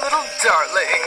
little darling.